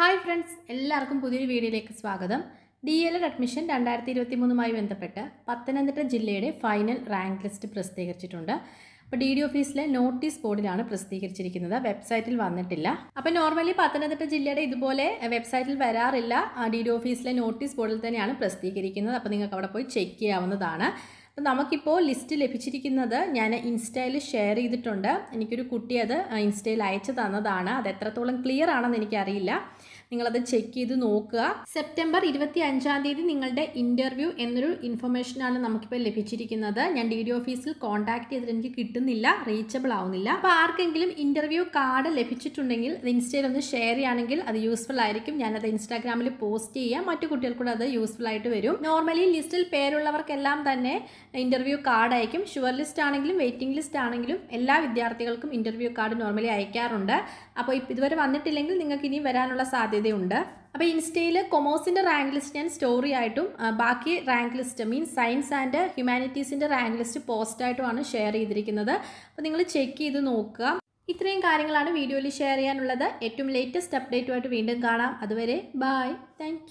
Hi friends എല്ലാവർക്കും പുതിയൊരു വീഡിയോയിലേക്ക് സ്വാഗതം. ഡി എൽ എഡ് അഡ്മിഷൻ രണ്ടായിരത്തി ഇരുപത്തി മൂന്നുമായി ബന്ധപ്പെട്ട് പത്തനംതിട്ട ജില്ലയുടെ ഫൈനൽ റാങ്ക് ലിസ്റ്റ് പ്രസിദ്ധീകരിച്ചിട്ടുണ്ട്. അപ്പോൾ ഡി ഡി ഓഫീസിലെ നോട്ടീസ് ബോർഡിലാണ് പ്രസിദ്ധീകരിച്ചിരിക്കുന്നത്. വെബ്സൈറ്റിൽ വന്നിട്ടില്ല. അപ്പോൾ നോർമലി പത്തനംതിട്ട ജില്ലയുടെ ഇതുപോലെ വെബ്സൈറ്റിൽ വരാറില്ല. ഡി ഡി ഓഫീസിലെ നോട്ടീസ് ബോർഡിൽ തന്നെയാണ് പ്രസിദ്ധീകരിക്കുന്നത്. അപ്പോൾ നിങ്ങൾക്ക് അവിടെ പോയി ചെക്ക് ചെയ്യാവുന്നതാണ്. അപ്പോൾ നമുക്കിപ്പോൾ ലിസ്റ്റ് ലഭിച്ചിരിക്കുന്നത് ഞാൻ ഇൻസ്റ്റയിൽ ഷെയർ ചെയ്തിട്ടുണ്ട്. എനിക്കൊരു കുട്ടി അത് ഇൻസ്റ്റയിൽ അയച്ചു തന്നതാണ്. അത് എത്രത്തോളം ക്ലിയർ ആണെന്ന് എനിക്കറിയില്ല. നിങ്ങളത് ചെക്ക് ചെയ്ത് നോക്കുക. സെപ്റ്റംബർ ഇരുപത്തി അഞ്ചാം തീയതി നിങ്ങളുടെ ഇന്റർവ്യൂ എന്നൊരു ഇൻഫർമേഷനാണ് നമുക്കിപ്പോൾ ലഭിച്ചിരിക്കുന്നത്. ഞാൻ ഡി ഡി ഓഫീസിൽ കോൺടാക്ട് ചെയ്തിട്ട് എനിക്ക് കിട്ടുന്നില്ല റീച്ചബിൾ ആവുന്നില്ല. അപ്പോൾ ആർക്കെങ്കിലും ഇന്റർവ്യൂ കാർഡ് ലഭിച്ചിട്ടുണ്ടെങ്കിൽ അത് ഇൻസ്റ്റയിൽ ഒന്ന് ഷെയർ ചെയ്യുകയാണെങ്കിൽ അത് യൂസ്ഫുൾ ആയിരിക്കും. ഞാനത് ഇൻസ്റ്റാഗ്രാമിൽ പോസ്റ്റ് ചെയ്യാം മറ്റു കുട്ടികൾക്കൂടെ അത് യൂസ്ഫുൾ ആയിട്ട് വരും. നോർമലി ലിസ്റ്റിൽ പേരുള്ളവർക്കെല്ലാം തന്നെ ഇന്റർവ്യൂ കാർഡ് അയക്കും. ഷുവർ ലിസ്റ്റ് ആണെങ്കിലും വെയിറ്റിംഗ് ലിസ്റ്റ് ആണെങ്കിലും എല്ലാ വിദ്യാർത്ഥികൾക്കും ഇന്റർവ്യൂ കാർഡ് നോർമലി അയക്കാറുണ്ട്. അപ്പോൾ ഇതുവരെ വന്നിട്ടില്ലെങ്കിൽ നിങ്ങൾക്ക് ഇനിയും വരാനുള്ള സാധ്യതയുണ്ട്. അപ്പോൾ ഇൻസ്റ്റയിൽ കൊമേഴ്സിന്റെ റാങ്ക് ലിസ്റ്റ് ഞാൻ സ്റ്റോറി ആയിട്ടും ബാക്കി rank list means science and ഹ്യൂമാനിറ്റീസിന്റെ rank list പോസ്റ്റായിട്ടുമാണ് ഷെയർ ചെയ്തിരിക്കുന്നത്. അപ്പോൾ നിങ്ങൾ ചെക്ക് ചെയ്ത് നോക്കുക. ഇത്രയും കാര്യങ്ങളാണ് വീഡിയോയിൽ ഷെയർ ചെയ്യാനുള്ളത്. ഏറ്റവും ലേറ്റസ്റ്റ് അപ്ഡേറ്റുമായിട്ട് വീണ്ടും കാണാം. അതുവരെ ബായ് താങ്ക്